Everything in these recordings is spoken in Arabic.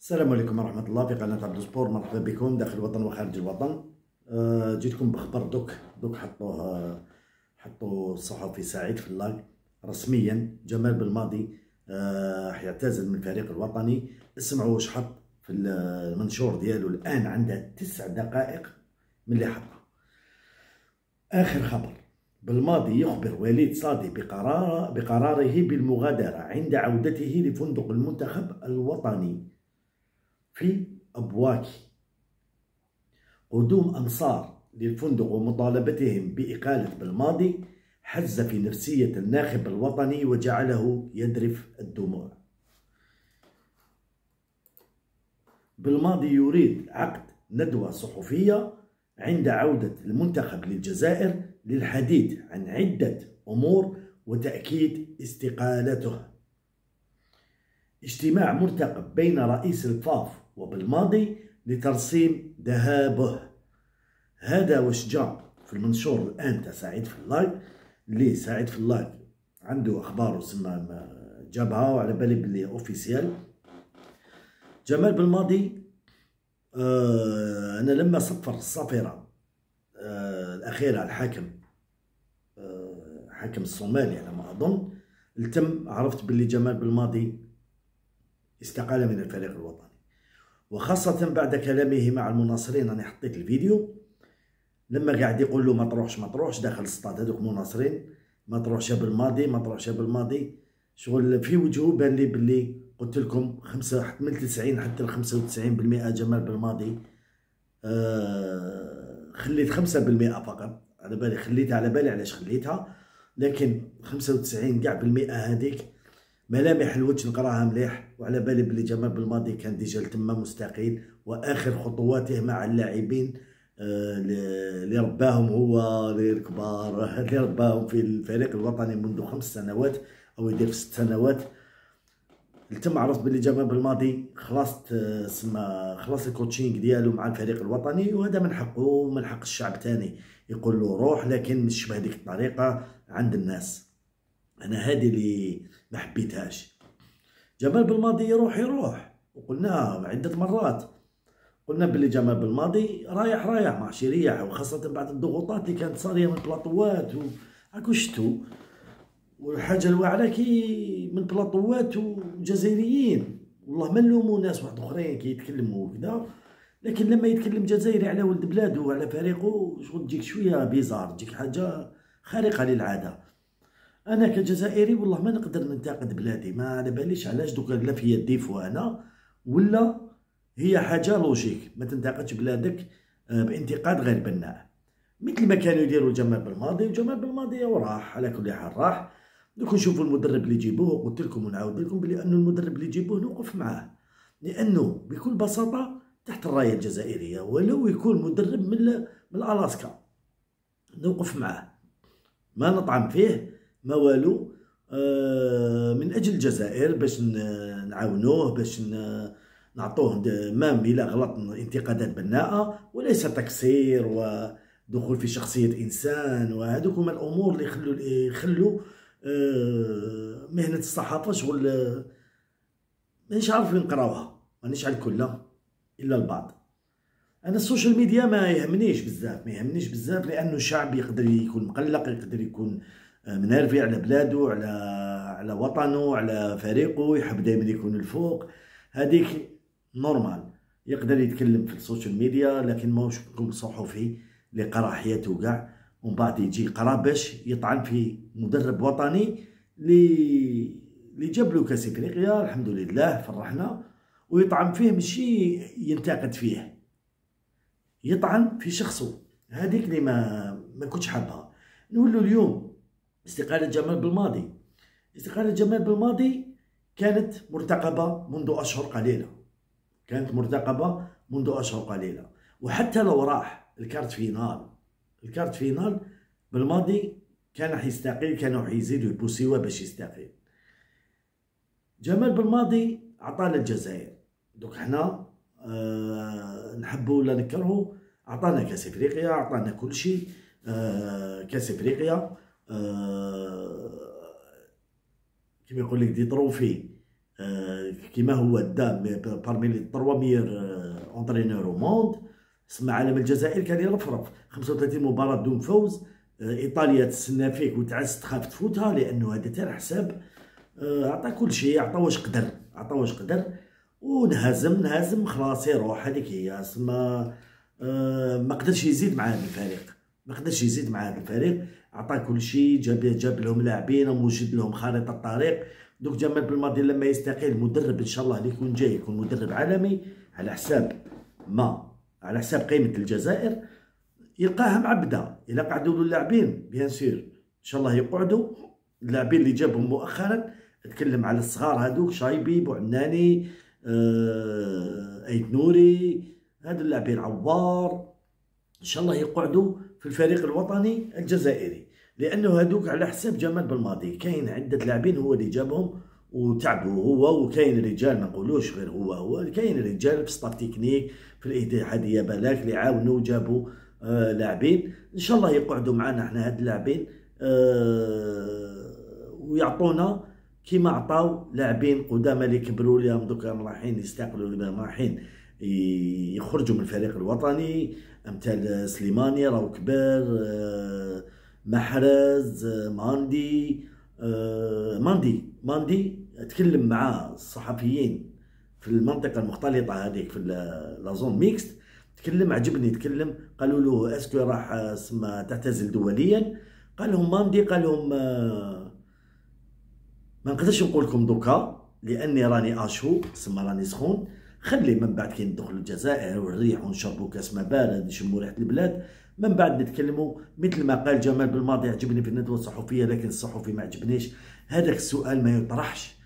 السلام عليكم ورحمة الله في قناة عبد سبور مرحبا بكم داخل الوطن وخارج الوطن. أه جيتكم بخبر دوك. دوك حطوه حطوا الصحفي سعيد في ال live. رسميا جمال بالماضي أه يعتزل من الفريق الوطني. اسمعوا واش حط في المنشور ديالو الآن. عنده تسع دقائق من اللي حطه. آخر خبر. بالماضي يخبر وليد صادي بقرار بقراره بالمغادرة عند عودته لفندق المنتخب الوطني. في أبواكي قدوم أنصار للفندق ومطالبتهم بإقالة بالماضي حز في نفسية الناخب الوطني وجعله يذرف الدموع. بالماضي يريد عقد ندوة صحفية عند عودة المنتخب للجزائر للحديث عن عدة أمور وتأكيد استقالته اجتماع مرتقب بين رئيس الفاف وبالماضي لترسيم ذهابه هذا واش جاء في المنشور الآن تاع سعيد في ال live اللي سعيد في ال live عنده أخبار وسمى جابها وعلى بالي بلي officiel جمال بالماضي آه أنا لما صفر الصافره آه الأخيرة الحاكم آه حاكم الصومالي على ما أظن التم عرفت باللي جمال بالماضي استقال من الفريق الوطني. وخاصة بعد كلامه مع المناصرين أنا حطيت الفيديو. لما قاعد يقول له ما تروحش ما تروحش داخل السطاد هذوك مناصرين ما تروحش بالماضي ما تروحش بالماضي. شغل في وجهه بان لي باللي قلت لكم خمسة من 90 حتى ل 95% جمال بالماضي. آه خليت 5% فقط. على بالي خليتها على بالي علاش خليتها. لكن 95 كاع بالمئة هذيك ملامح الوجه نقراها مليح وعلى بالي بلي جمال بالماضي كان déjà تما مستقيل وآخر خطواته مع اللاعبين آه، اللي رباهم هو الكبار اللي رباهم في الفريق الوطني منذ خمس سنوات أو يدير ست سنوات. تم عرفت بلي جمال بالماضي خلصت آه، سما خلاص ال coaching ديالو مع الفريق الوطني وهذا من حقه ومن حق الشعب تاني يقول له روح لكن مش بهذيك الطريقة عند الناس. أنا هذه اللي ما حبيتهاش. جمال بالماضي يروح يروح. وقلناها عدة مرات. قلنا باللي جمال بالماضي رايح رايح ما عادش يريح. وخاصة بعد الضغوطات اللي كانت صارية من بلاطوات و شتو. والحاجة الواعرة كي من بلاطوات وجزائريين. والله ما نلومو ناس واحد آخرين كي يتكلموا وكذا. لكن لما يتكلم جزائري على ولد بلادو وعلى فريقه شغل تجيك شوية bizarre تجيك حاجة خارقة للعادة. أنا كجزائري والله ما نقدر ننتقد بلادي. ما على باليش علاش دوكا لا في يدي أنا ولا هي حاجة logique. ما تنتقدش بلادك آه، بانتقاد غير بناء. مثل ما كانوا يديروا جمال بالماضي وجمال بالماضي وراح على كل حال راح. دوك نشوفوا المدرب اللي يجيبوه قلت لكم ونعاود لكم بلي أنه المدرب اللي يجيبوه نوقف معاه. لأنه بكل بساطة تحت الراية الجزائرية ولو يكون مدرب من من الاسكا نوقف معاه. ما نطعم فيه. ما والو. آه، من أجل الجزائر باش نعاونوه باش نعطوه مام إلى غلط انتقادات بناءه وليس تكسير ودخول في شخصية إنسان وهذوك هما الأمور اللي يخلوا يخلوا آه، مهنة الصحافة شغل مانيش عارف نقراوها مانيش على الكل إلا البعض. أنا ال social media ما يهمنيش بزاف ما يهمنيش بزاف لأنه الشعب يقدر يكون مقلق يقدر يكون منرفي على بلادو على على وطنه على فريقه يحب دائما يكون الفوق. هذيك normal يقدر يتكلم في ال social media لكن ماهوش يكون صحفي اللي قرأ حياته كاع ومن بعد يجي قرا باش يطعن في مدرب وطني اللي اللي جاب له كأس إفريقيا الحمد لله فرحنا ويطعن فيه ماشي ينتقد فيه. يطعن في شخصه. هذيك اللي ما ما كنتش حابها. نقول اليوم استقالة جمال بالماضي. استقالة جمال بالماضي كانت مرتقبة منذ أشهر قليلة. كانت مرتقبة منذ أشهر قليلة. وحتى لو راح الكارت فينال ال quart finale بالماضي كان حيستقيل كانوا حيزيدوا يبوسيوه باش يستقيل. جمال بالماضي عطانا الجزائر دوك حنا آه نحبو ولا نكرهو عطانا كاس إفريقيا عطانا كل شيء آه كاس إفريقيا. كيما يقول لك des trophées كيما هو دا parmi les 300 entraîneurs au monde سما عالم الجزائر كان يرفرف. 35 مباراة دون فوز. إيطاليا تسنى فيك وتعس تخاف تفوتها لأنه هذا تاع حساب عطى كل شيء عطى واش قدر عطى واش قدر. ونهزم نهزم خلاص يروح هذيك هي سما ما قدرش يزيد مع هذا الفريق. ما قدرش يزيد مع هذا الفريق. عطى كل شيء جاب جاب لهم لاعبين وموجد لهم خارطه الطريق. دوك جمال بالماضي لما يستقيل مدرب إن شاء الله اللي يكون جاي يكون مدرب عالمي على حساب ما؟ على حساب قيمة الجزائر يلقاها معبدة. إلا قعدوا له اللاعبين bien sûr إن شاء الله يقعدوا. اللاعبين اللي جابهم مؤخرا اتكلم على الصغار هذوك شايبي بوعناني آه ايت نوري. هذو اللاعبين عوار. إن شاء الله يقعدوا في الفريق الوطني الجزائري. لأنه هذوك على حساب جمال بالماضي كاين عدة لاعبين هو اللي جابهم وتعبوا هو وكاين رجال ما نقولوش غير هو هو كاين رجال في staff technique في الاتحاديه بلاك اللي عاونوا وجابوا آه لاعبين. إن شاء الله يقعدوا معنا إحنا هاد اللاعبين آه ويعطونا كيما عطاو لاعبين قدامى اللي كبروا لهم دوكا رايحين يستقلوا رايحين يخرجوا من الفريق الوطني. أمثال سليماني راهو كبار آه محرز آه ماندي آه ماندي ماندي تكلم مع الصحفيين في المنطقة المختلطة هذيك في la zone mixte. تكلم عجبني تكلم قالوا له est-ce que راح سما تعتزل دوليا. قال لهم ماندي. قال لهم ما نقدرش نقول لكم دوكا لأني راني آشو. سما راني سخون. خلي من بعد كي ندخلوا الجزائر والريح ونشربوا كاس ما بارد نشموا ريحة البلاد من بعد نتكلموا مثل ما قال جمال بالماضي عجبني في الندوة الصحفية لكن الصحفي ما عجبنيش. هذاك السؤال ما يطرحش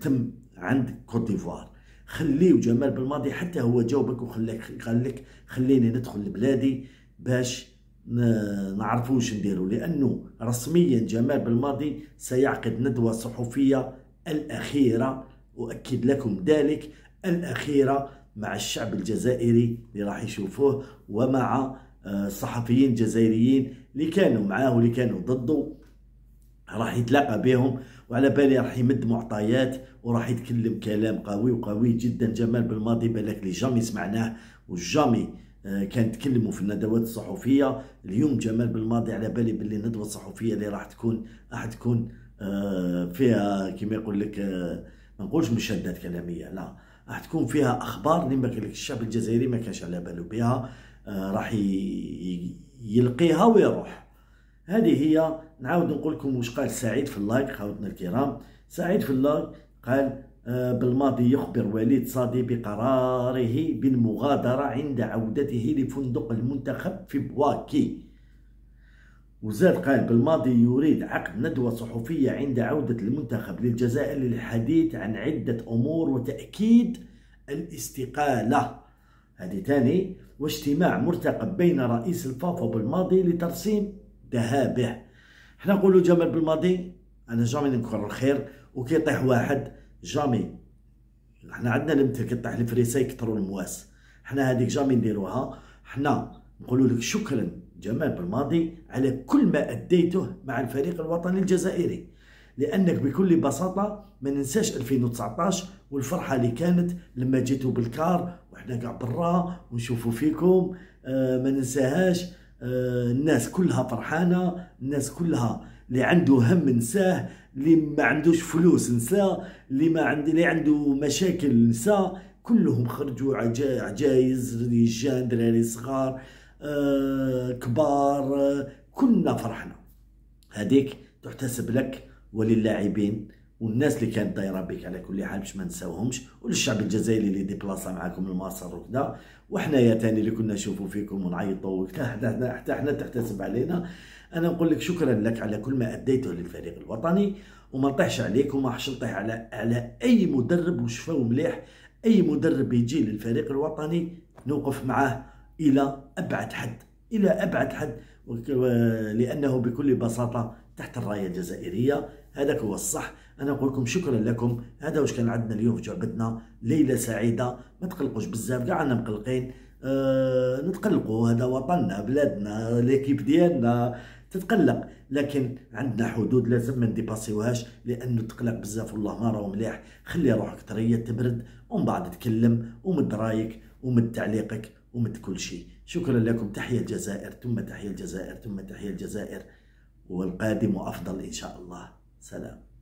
تم عند كوت ديفوار. خليه جمال بالماضي حتى هو جاوبك وخلاك قال لك خليني ندخل لبلادي باش نعرفوا واش نديروا لأنه رسميا جمال بالماضي سيعقد ندوة صحفية الأخيرة اؤكد لكم ذلك. الأخيرة مع الشعب الجزائري اللي راح يشوفوه ومع صحفيين جزائريين اللي كانوا معاه واللي كانوا ضده. راح يتلاقى بهم وعلى بالي راح يمد معطيات وراح يتكلم كلام قوي وقوي جدا. جمال بالماضي بالك اللي جامي سمعناه وجامي كان تكلموا في الندوات الصحفية. اليوم جمال بالماضي على بالي باللي الندوة الصحفية اللي راح تكون راح تكون فيها كما يقول لك ما نقولش مشادات كلامية لا. راح تكون فيها أخبار اللي ما كان الشعب الجزائري ما كانش على باله بها راح يلقيها ويروح. هذه هي نعاود نقول لكم واش قال سعيد فلاك خوتنا الكرام. سعيد فلاك قال بالماضي يخبر وليد صادي بقراره بالمغادرة عند عودته لفندق المنتخب في بواكي. وزاد قال بالماضي يريد عقد ندوة صحفية عند عودة المنتخب للجزائر للحديث عن عدة أمور وتأكيد الاستقالة. هذه ثاني واجتماع مرتقب بين رئيس الفاف وبالماضي لترسيم ذهابه. إحنا نقولوا جمال بالماضي أنا jamais نكرر الخير وكي يطيح واحد jamais إحنا عندنا المثل كي طيح الفريسة يكثروا المواس. إحنا هذيك jamais نديروها. إحنا نقولوا لك شكرا جمال بالماضي على كل ما أديته مع الفريق الوطني الجزائري. لأنك بكل بساطة ما ننساش 2019 والفرحة اللي كانت لما جيتوا بالكار وحنا كاع برا ونشوفوا فيكم. آه ما ننساهاش آه الناس كلها فرحانة الناس كلها اللي عنده هم نساه اللي ما عندوش فلوس نساه اللي ما عنده اللي عنده مشاكل نساه. كلهم خرجوا عجايز رجال دراري صغار. آه كبار كلنا فرحنا. هذيك تحتسب لك وللاعبين والناس اللي كانت دايرة بك على كل حال باش ما نساوهمش. وللشعب الجزائري اللي ديبلاصا معاكم المصر وكذا وحنايا تاني اللي كنا نشوفوا فيكم ونعيطوا حتى إحنا تحتسب علينا. أنا نقول لك شكرا لك على كل ما أديته للفريق الوطني وما نطيحش عليك وما راحش نطيح على على أي مدرب وشفاو مليح. أي مدرب يجي للفريق الوطني نوقف معاه. إلى أبعد حد إلى أبعد حد لأنه بكل بساطة تحت الراية الجزائرية. هذاك هو الصح. أنا نقول لكم شكرا لكم. هذا واش كان عندنا اليوم في جعبتنا. ليلة سعيدة. ما تقلقوش بزاف. كاع مقلقين. أه نتقلقوا. هذا وطننا بلادنا ليكيب ديالنا. تتقلق. لكن عندنا حدود. لازم ما نديباسيوهاش. لأنه تقلق بزاف. والله ما راهو مليح. خلي روحك طريه تبرد. ومن بعد تكلم. ومد رايك. ومد تعليقك. ومد كل شيء. شكرا لكم. تحية الجزائر ثم تحية الجزائر ثم تحية الجزائر. والقادم أفضل إن شاء الله. سلام.